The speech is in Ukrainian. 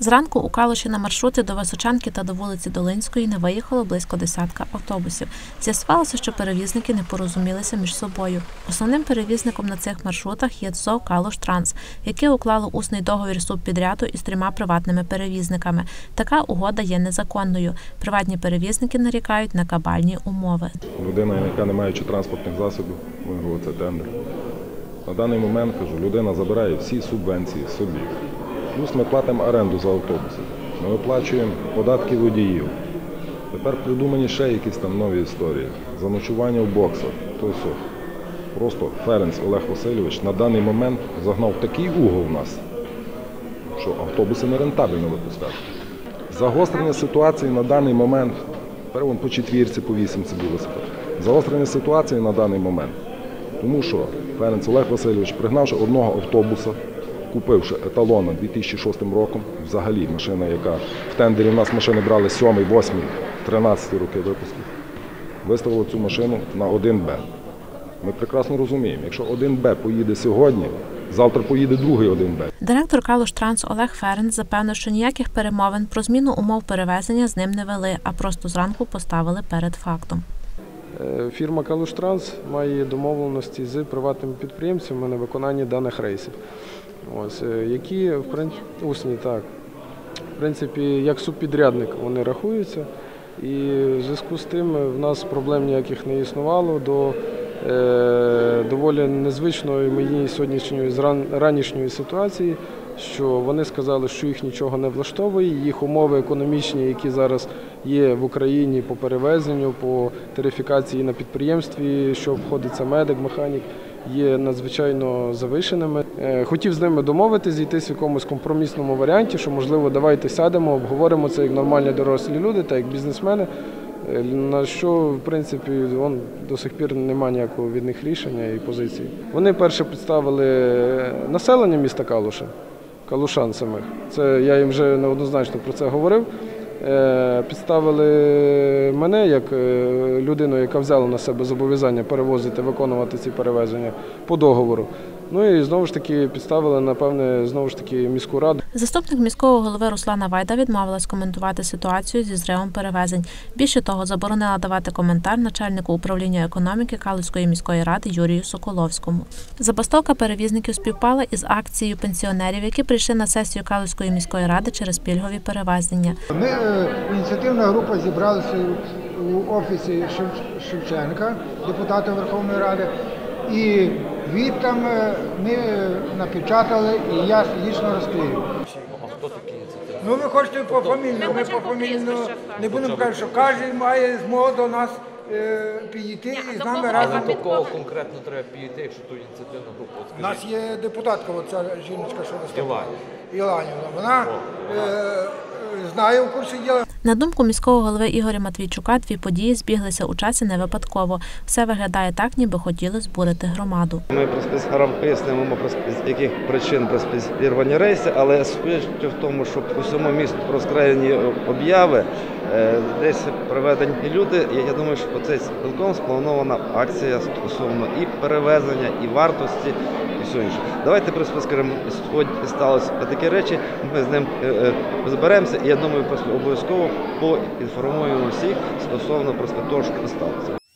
Зранку у Калуші на маршруті до Височанки та до вулиці Долинської не виїхало близько десятка автобусів. З'ясувалося, що перевізники не порозумілися між собою. Основним перевізником на цих маршрутах є ТЗОВ «Калуштранс», яке уклало усний договір субпідряду із трьома приватними перевізниками. Така угода є незаконною. Приватні перевізники нарікають на кабальні умови. Людина, яка не маючи транспортних засобів, виграла це тендер. На даний момент кажу, людина забирає всі субвенції собі. Плюс ми платимо оренду за автобуси. Ми оплачуємо податки водіїв. Тепер придумані ще якісь там нові історії. Заночування в боксах. То все. Просто Ференц Олег Васильович на даний момент загнав такий угол в нас, що автобуси нерентабельно випускати. Загострення ситуації на даний момент, тепер вон по четвірці, по вісімці велосипед. Загострення ситуації на даний момент. Тому що Ференц Олег Васильович, пригнавши одного автобуса, купивши еталона 2006 роком, взагалі машина, яка в тендері в нас машини брали 7, 8, 13 роки випуску, виставили цю машину на 1Б. Ми прекрасно розуміємо, якщо 1Б поїде сьогодні, завтра поїде другий 1Б. Директор «Калуштранс» Олег Ференц запевнив, що ніяких перемовин про зміну умов перевезення з ним не вели, а просто зранку поставили перед фактом. Е, Фірма Калуштранс має домовленості з приватними підприємцями на виконання даних рейсів. Ось, е, які в принципі, усні, так. В принципі, як субпідрядник вони рахуються. І в зв'язку з тим в нас проблем ніяких не існувало до е, доволі незвичної моєї сьогоднішньої ранішньої ситуації, що вони сказали, що їх нічого не влаштовує, їх умови економічні, які зараз є в Україні по перевезенню, по тарифікації на підприємстві, що обходиться медик, механік, є надзвичайно завишеними. Е, Хотів з ними домовитися, зійтись в якомусь компромісному варіанті, що можливо давайте сядемо, обговоримо це як нормальні дорослі люди, та як бізнесмени. Е, На що, в принципі, он, до сих пір немає ніякого від них рішення і позиції. Вони перше представили населення міста Калуша, калушан самих. Це я їм вже неоднозначно про це говорив. Е, Підставили мене як е, людину, яка взяла на себе зобов'язання перевозити, виконувати ці перевезення по договору. Ну і знову ж таки підставили, напевне, знову ж таки міську раду. Заступник міського голови Руслана Вайда відмовилась коментувати ситуацію зі зривом перевезень. Більше того, заборонила давати коментар начальнику управління економіки Калицької міської ради Юрію Соколовському. Забастовка перевізників співпала із акцією пенсіонерів, які прийшли на сесію Калицької міської ради через пільгові перевезення. Ми е, ініціативна група зібралася у офісі Шевченка, депутата Верховної Ради, і від там е, ми е, напечатали, і я лічно розклеїв. Ну ви хочете по фамільно, ми по фамільно не будемо казати, що кожен має змогу до нас е, підійти і з нами разом. До кого конкретно треба підійти, якщо то ініціативна група? От У нас є депутатка, оця жіночка, що виступала. Іланя. Іланівна. Вона е, знає в курсі діла. На думку міського голови Ігоря Матвійчука, дві події збіглися у часі не випадково. Все виглядає так, ніби хотіли збурити громаду. Ми просто зараз пояснимо, просто з яких причин просто зірвані рейси, але суть в тому, що по всьому місту розкраєні обяви, е, десь приведені люди. Я, я думаю, що по цей цілком спланована акція стосовно і перевезення, і вартості, все інше. Давайте просто скажемо, сьогодні сталося такі речі. Ми з ним е, е, зберемося, і я думаю, просто обов'язково поінформуємо всіх стосовно просто того, що сталося.